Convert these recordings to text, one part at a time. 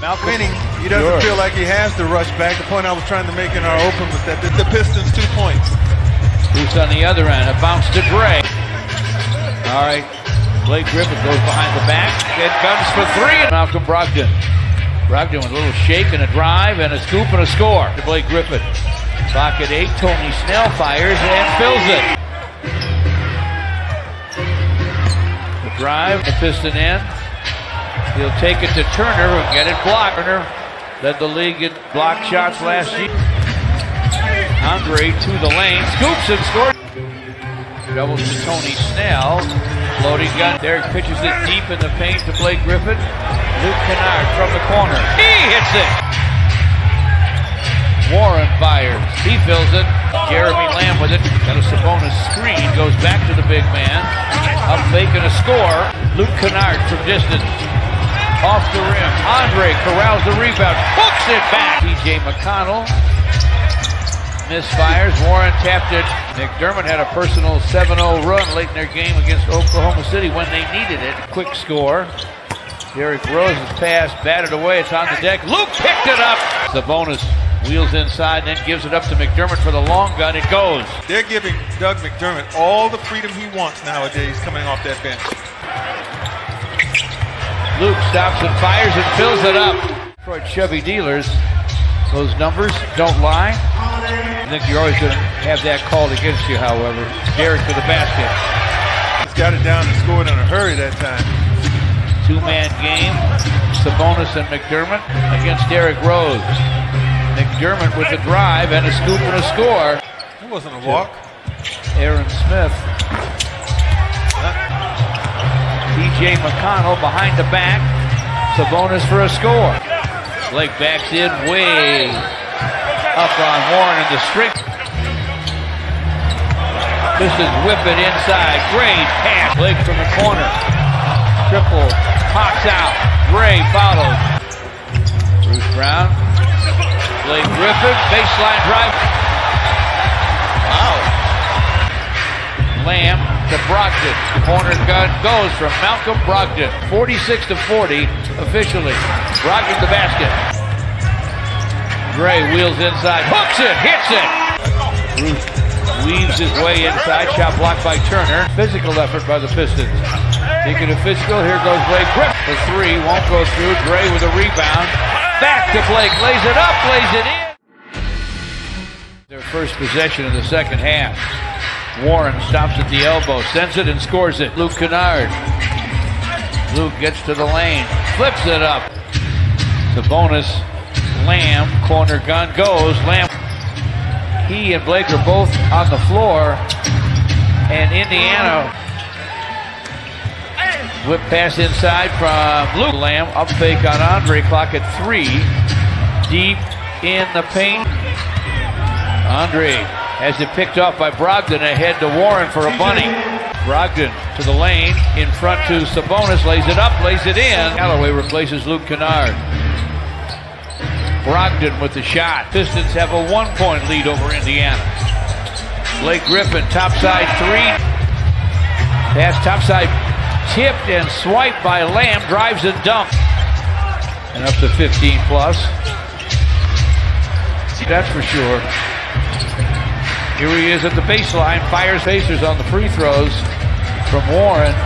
Malcolm winning, he doesn't Sure. feel like he has to rush back. The point I was trying to make in our open was that the, the Pistons two points. Who's on the other end? A bounce to Gray. All right. Blake Griffin goes behind the back It comes for three. Malcolm Brogdon. Brogdon with a little shake and a drive and a scoop and a score to Blake Griffin. Clock at eight. Tony Snell fires and fills it. The drive, the piston end. He'll take it to Turner and get it blocked. Turner led the league in block shots last year. Andre to the lane, scoops and scores. Doubles to Tony Snell. Loading gun. Derrick pitches it deep in the paint to Blake Griffin. Luke Kennard from the corner. He hits it. Warren fires. He fills it. Jeremy Lamb with it. Got a Sabonis screen. Goes back to the big man. Up fake and a score. Luke Kennard from distance. Off the rim. Andre corrals the rebound. Hooks it back. TJ McConnell misfires. Warren tapped it. McDermott had a personal 7-0 run late in their game against Oklahoma City when they needed it. Quick score. Derrick Rose's pass batted away. It's on the deck. Luke picked it up. Sabonis wheels inside, then gives it up to McDermott for the long gun. It goes. They're giving Doug McDermott all the freedom he wants nowadays coming off that bench. Luke stops and fires and fills it up. Detroit Chevy dealers. Those numbers don't lie. I think you're always going to have that called against you, however. Derrick to the basket. He's got it down and scored in a hurry that time. Two-man game. Sabonis and McDermott against Derrick Rose. McDermott with the drive and a scoop and a score. It wasn't a walk. Aaron Smith. TJ McConnell behind the back. Sabonis for a score. Blake backs in way up on Warren in the string. This is it inside. Great pass. Blake from the corner. Triple pops out. Gray follows. Bruce Brown. Blake Griffin. Baseline drive. Wow. Lamb to Brogdon. Corner gun goes from Malcolm Brogdon. 46 to 40 officially. Brogdon the basket. Gray wheels inside. Hooks it. Hits it. Bruce weaves his way inside. Shot blocked by Turner. Physical effort by the Pistons. Taking a physical. Here goes Blake Griffin. The three won't go through. Gray with a rebound. Back to Blake. Lays it up. Lays it in. Their first possession in the second half. Warren stops at the elbow, sends it and scores it. Luke Kennard. Luke gets to the lane, flips it up. The bonus, Lamb, corner gun goes. Lamb. He and Blake are both on the floor. And Indiana whip pass inside from Luke Lamb. Up fake on Andre. Clock at three. Deep in the paint. Andre has it picked off by Brogdon ahead to Warren for a bunny. Brogdon to the lane, in front to Sabonis, lays it up, lays it in. Galloway replaces Luke Kennard. Brogdon with the shot. Pistons have a one-point lead over Indiana. Blake Griffin, topside three. Pass topside tipped and swiped by Lamb, drives and dumps. And up to 15 plus. That's for sure. Here he is at the baseline, fires Pacers on the free throws from Warren.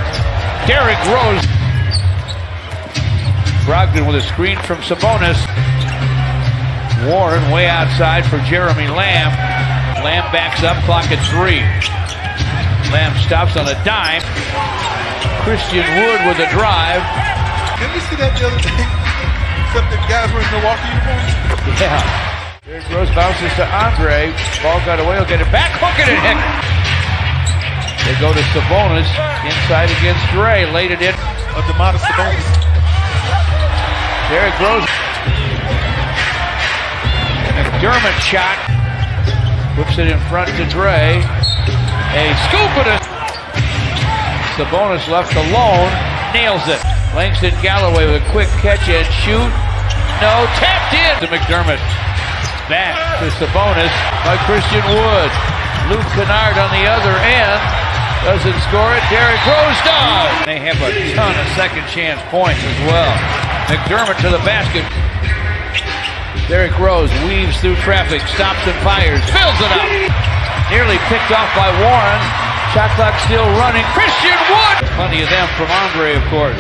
Derrick Rose. Brogdon with a screen from Sabonis. Warren way outside for Jeremy Lamb. Lamb backs up, clock at three. Lamb stops on a dime. Christian Wood with a drive. Didn't we see that the other day? Except the guys were in Milwaukee uniforms. Yeah. Derrick Rose bounces to Andre. Ball got away. He'll get it back. Hook it and hit. They go to Sabonis. Inside against Dre. Laid it in. Of the modest Sabonis. Derrick Rose. McDermott shot. Whips it in front to Dre. A scoop and a Sabonis left alone. Nails it. Langston Galloway with a quick catch and shoot. No, tapped in to McDermott. Back to Sabonis by Christian Wood. Luke Kennard on the other end. Doesn't score it. Derrick Rose does. They have a ton of second chance points as well. McDermott to the basket. Derrick Rose weaves through traffic, stops and fires, fills it up. Nearly picked off by Warren. Shot clock still running. Christian Wood! Plenty of them from Andre, of course.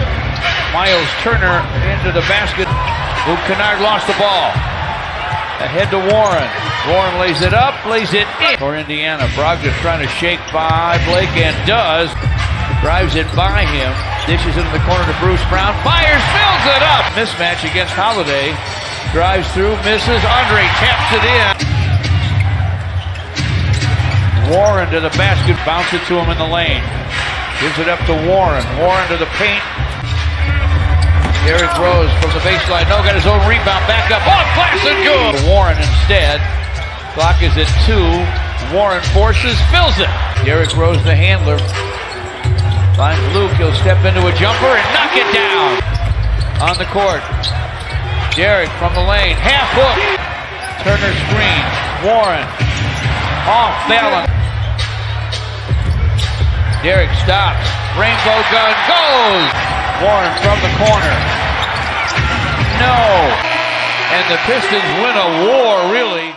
Miles Turner into the basket. Luke Kennard lost the ball. Ahead to Warren. Warren lays it up, lays it in for Indiana. Brogdon trying to shake by Blake and does. Drives it by him. Dishes into the corner to Bruce Brown. Fires, fills it up. Mismatch against Holiday. Drives through, misses. Andre taps it in. Warren to the basket, bounce it to him in the lane. Gives it up to Warren. Warren to the paint. Derrick Rose from the baseline. No, got his own rebound. Back up. Off oh, glass and good. Warren instead. Clock is at two. Warren forces, fills it. Derrick Rose, the handler. Finds Luke. He'll step into a jumper and knock it down. On the court. Derrick from the lane. Half hook. Turner screen. Warren. Off balance. Derrick stops. Rainbow gun goes. Warren from the corner. No. And the Pistons win a war, really.